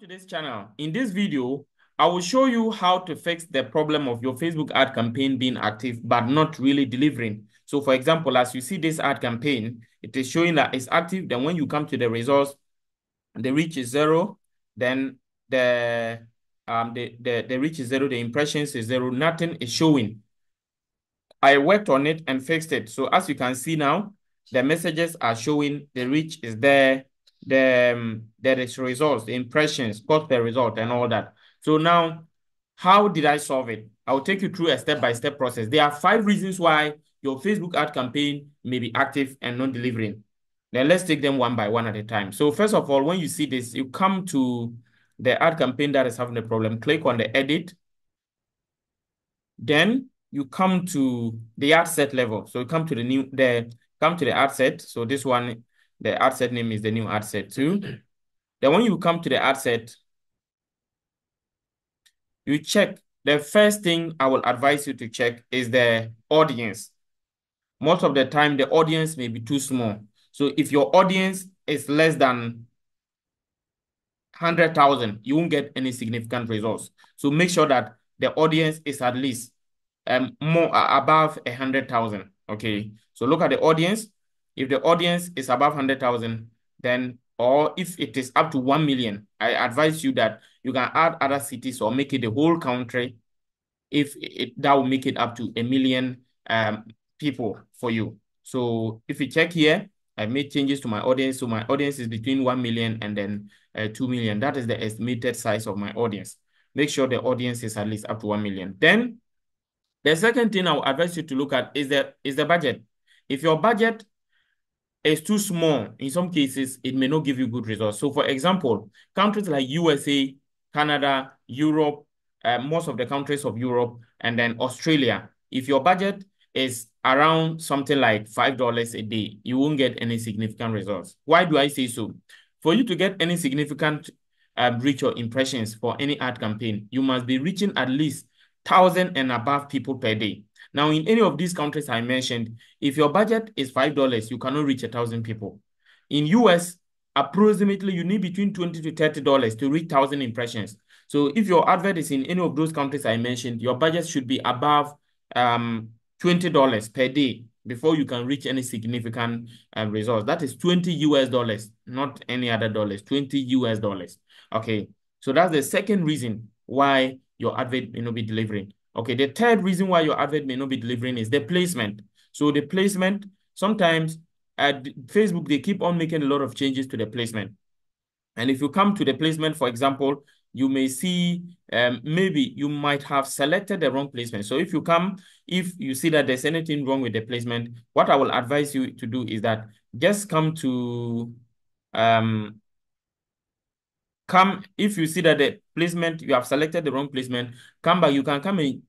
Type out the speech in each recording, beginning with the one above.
to this channel. In this video, I will show you how to fix the problem of your Facebook ad campaign being active but not really delivering. So for example, as you see this ad campaign, it is showing that it's active. Then when you come to the results, the reach is zero. Then the um the, the, the reach is zero, the impressions is zero, nothing is showing. I worked on it and fixed it. So as you can see now, the messages are showing the reach is there, the um, there is results, the impressions, cost per result, and all that. So now, how did I solve it? I'll take you through a step-by-step -step process. There are five reasons why your Facebook ad campaign may be active and not delivering. Now let's take them one by one at a time. So first of all, when you see this, you come to the ad campaign that is having a problem, click on the edit. Then you come to the ad set level. So you come to the new, the come to the ad set. So this one the ad set name is the new ad set too. Then when you come to the ad set, you check. The first thing I will advise you to check is the audience. Most of the time, the audience may be too small. So if your audience is less than 100,000, you won't get any significant results. So make sure that the audience is at least um, more uh, above 100,000. Okay. So look at the audience. If the audience is above 100,000, then, or if it is up to 1 million, I advise you that you can add other cities or make it the whole country if it, that will make it up to a million um, people for you. So if you check here, I made changes to my audience. So my audience is between 1 million and then uh, 2 million. That is the estimated size of my audience. Make sure the audience is at least up to 1 million. Then the second thing I will advise you to look at is the, is the budget. If your budget is too small, in some cases, it may not give you good results. So for example, countries like USA, Canada, Europe, uh, most of the countries of Europe, and then Australia, if your budget is around something like $5 a day, you won't get any significant results. Why do I say so? For you to get any significant um, reach or impressions for any ad campaign, you must be reaching at least 1,000 and above people per day. Now, in any of these countries I mentioned, if your budget is $5, you cannot reach a 1,000 people. In US, approximately you need between 20 to $30 to reach 1,000 impressions. So if your advert is in any of those countries I mentioned, your budget should be above um, $20 per day before you can reach any significant uh, results. That is 20 US dollars, not any other dollars, 20 US dollars. Okay, so that's the second reason why your advert may not be delivering. Okay, the third reason why your advert may not be delivering is the placement. So the placement, sometimes at Facebook, they keep on making a lot of changes to the placement. And if you come to the placement, for example, you may see um, maybe you might have selected the wrong placement. So if you come, if you see that there's anything wrong with the placement, what I will advise you to do is that just come to um, come if you see that the placement you have selected the wrong placement come back you can come and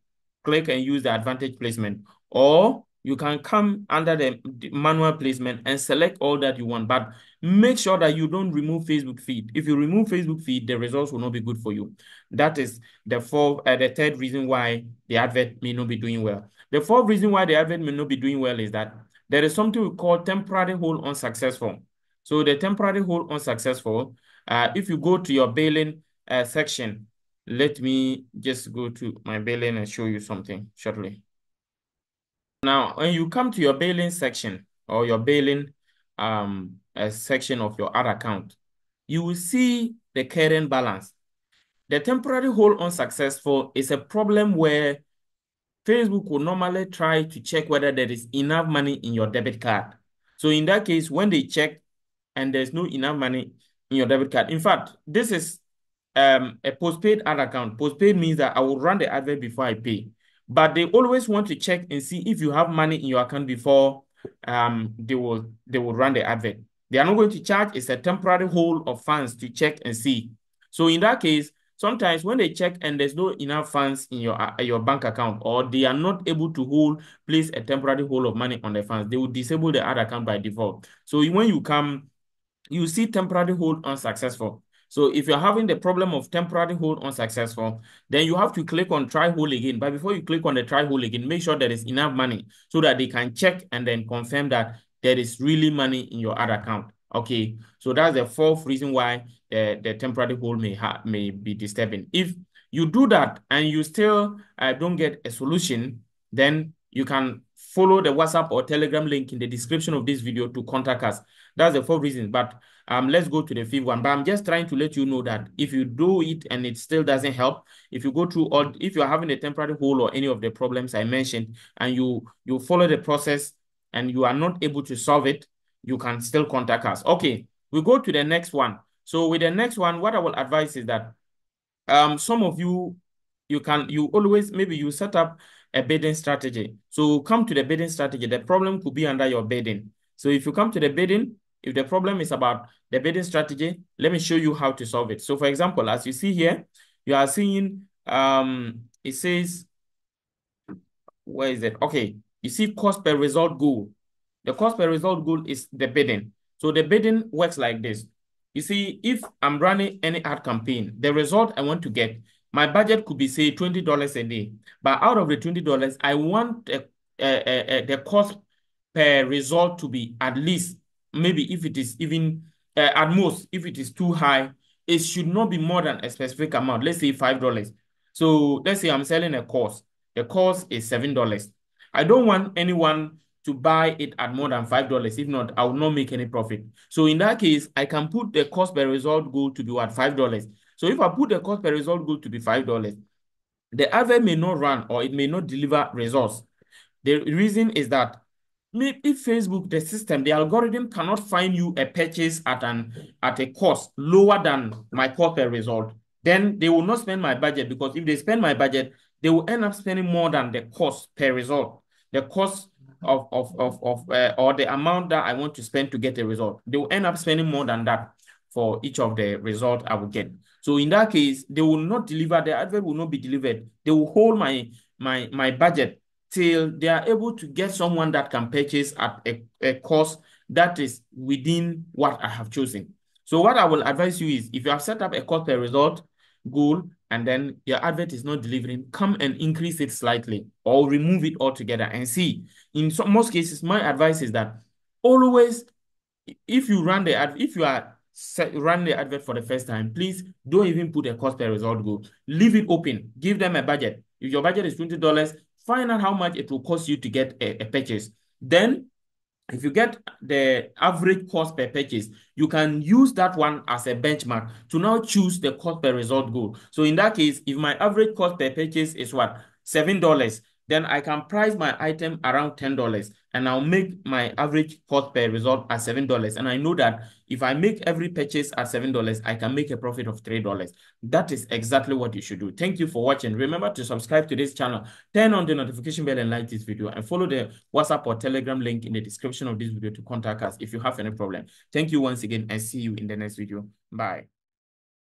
click and use the advantage placement. Or you can come under the manual placement and select all that you want. But make sure that you don't remove facebook feed. If you remove facebook feed the results will not be good for you. That is the fourth uh, the third reason why the advert may not be doing well. The fourth reason why the advert may not be doing well is that there is something we call temporary hold unsuccessful. So the temporary hold unsuccessful uh, if you go to your billing uh, section let me just go to my billing and show you something shortly. Now, when you come to your billing section or your billing um, section of your ad account, you will see the current balance. The temporary hold unsuccessful is a problem where Facebook will normally try to check whether there is enough money in your debit card. So in that case, when they check and there's no enough money in your debit card, in fact, this is um, a postpaid ad account. Postpaid means that I will run the advert before I pay. But they always want to check and see if you have money in your account before um, they will they will run the advert. They are not going to charge. It's a temporary hold of funds to check and see. So in that case, sometimes when they check and there's no enough funds in your uh, your bank account or they are not able to hold place a temporary hold of money on the funds, they will disable the ad account by default. So when you come, you see temporary hold unsuccessful. So if you're having the problem of temporary hold unsuccessful, then you have to click on try hold again. But before you click on the try hold again, make sure there is enough money so that they can check and then confirm that there is really money in your ad account. Okay, so that's the fourth reason why the, the temporary hold may may be disturbing. If you do that and you still uh, don't get a solution, then you can follow the WhatsApp or Telegram link in the description of this video to contact us. That's the four reasons. But um, let's go to the fifth one. But I'm just trying to let you know that if you do it and it still doesn't help, if you go through all, if you're having a temporary hold or any of the problems I mentioned, and you you follow the process and you are not able to solve it, you can still contact us. Okay, we go to the next one. So with the next one, what I will advise is that um, some of you, you can, you always, maybe you set up a bidding strategy. So come to the bidding strategy. The problem could be under your bidding. So if you come to the bidding, if the problem is about the bidding strategy, let me show you how to solve it. So for example, as you see here, you are seeing, um, it says, where is it? Okay, you see cost per result goal. The cost per result goal is the bidding. So the bidding works like this. You see, if I'm running any ad campaign, the result I want to get, my budget could be say $20 a day. But out of the $20, I want a, a, a, the cost per result to be at least, maybe if it is even, uh, at most, if it is too high, it should not be more than a specific amount. Let's say $5. So let's say I'm selling a course. The cost is $7. I don't want anyone to buy it at more than $5. If not, I will not make any profit. So in that case, I can put the cost per result goal to be at $5. So if I put the cost per result goal to be $5, the advert may not run or it may not deliver results. The reason is that if Facebook, the system, the algorithm cannot find you a purchase at an at a cost lower than my cost per result, then they will not spend my budget because if they spend my budget, they will end up spending more than the cost per result. The cost of of of, of uh, or the amount that I want to spend to get a result. They will end up spending more than that for each of the result I will get. So in that case, they will not deliver, the advert will not be delivered. They will hold my my my budget till they are able to get someone that can purchase at a, a cost that is within what I have chosen. So what I will advise you is if you have set up a cost per result goal and then your advert is not delivering, come and increase it slightly or remove it altogether and see. In some, most cases, my advice is that always, if you run the ad, if you are set, run the advert for the first time, please don't even put a cost per result goal. Leave it open. Give them a budget. If your budget is $20, find out how much it will cost you to get a, a purchase. Then if you get the average cost per purchase, you can use that one as a benchmark to now choose the cost per result goal. So in that case, if my average cost per purchase is what? $7, then I can price my item around $10 and I'll make my average cost per result at $7. And I know that if I make every purchase at $7, I can make a profit of $3. That is exactly what you should do. Thank you for watching. Remember to subscribe to this channel, turn on the notification bell and like this video and follow the WhatsApp or Telegram link in the description of this video to contact us if you have any problem. Thank you once again and see you in the next video. Bye.